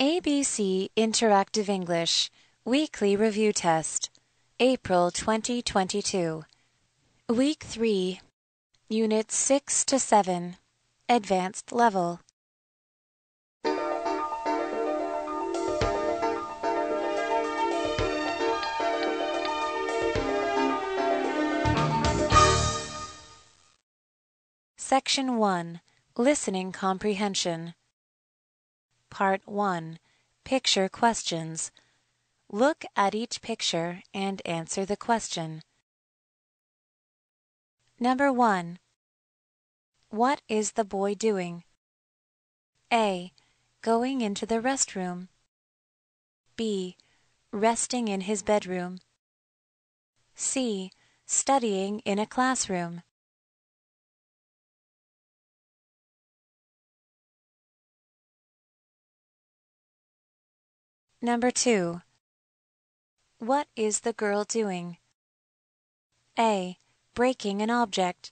ABC Interactive English Weekly Review Test, April 2022. Week 3, Units 6 to 7, Advanced Level. Section 1 Listening Comprehension. Part 1 Picture Questions. Look at each picture and answer the question. Number 1. What is the boy doing? A. Going into the restroom. B. Resting in his bedroom. C. Studying in a classroom. 2. What is the girl doing? A. Breaking an object.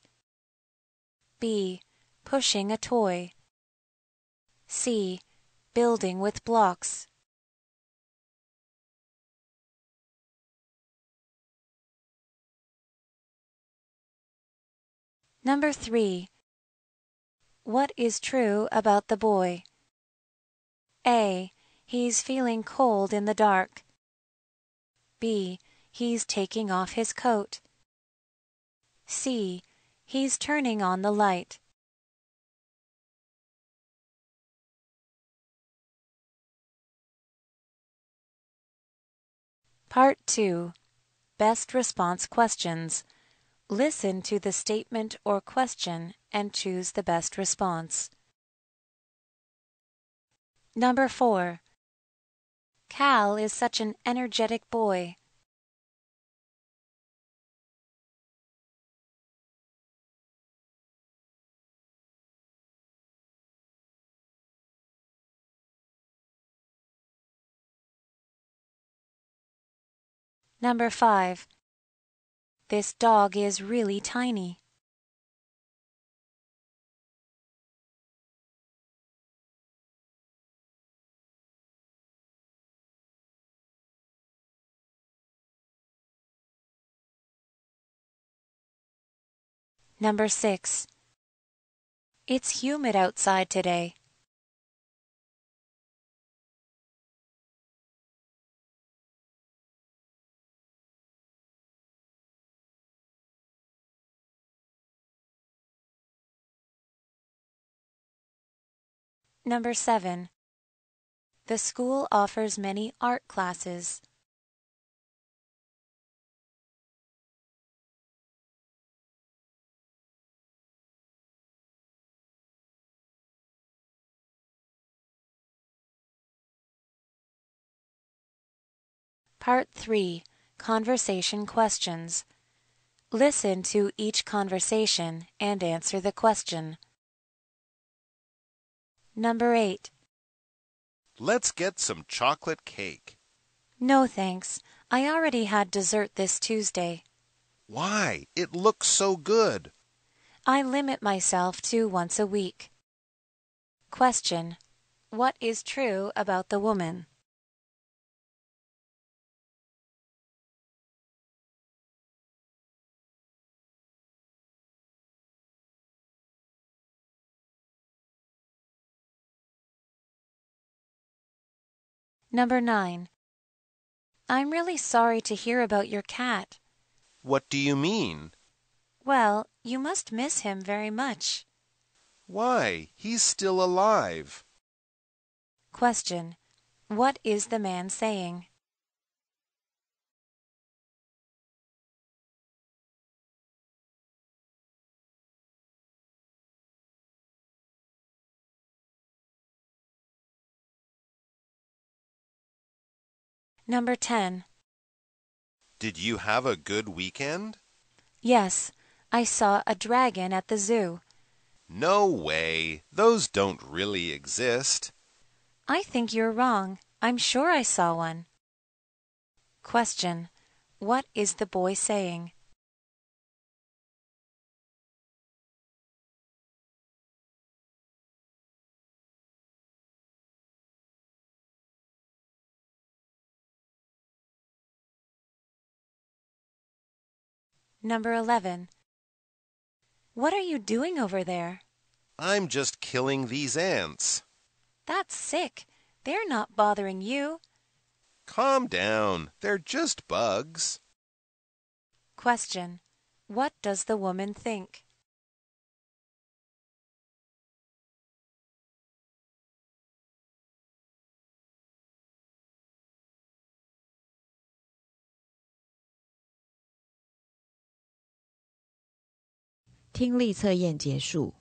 B. Pushing a toy. C. Building with blocks. Number 3. What is true about the boy? A. He's feeling cold in the dark. B. He's taking off his coat. C. He's turning on the light. Part 2 Best Response Questions. Listen to the statement or question and choose the best response. Number 4. Cal is such an energetic boy. Number 5. This dog is really tiny. 6. It's humid outside today. Number 7. The school offers many art classes. 3 Conversation Questions. Listen to each conversation and answer the question. Number 8. Let's get some chocolate cake. No thanks. I already had dessert this Tuesday. Why? It looks so good. I limit myself to once a week. Question. What is true about the woman? 9. I'm really sorry to hear about your cat. What do you mean? Well, you must miss him very much. Why? He's still alive. Question. What is the man saying? Number 10. Did you have a good weekend? Yes, I saw a dragon at the zoo. No way. Those don't really exist. I think you're wrong. I'm sure I saw one. Question. What is the boy saying? 11. What are you doing over there? I'm just killing these ants. That's sick. They're not bothering you. Calm down. They're just bugs. Question. What does the woman think? 听力测验结束。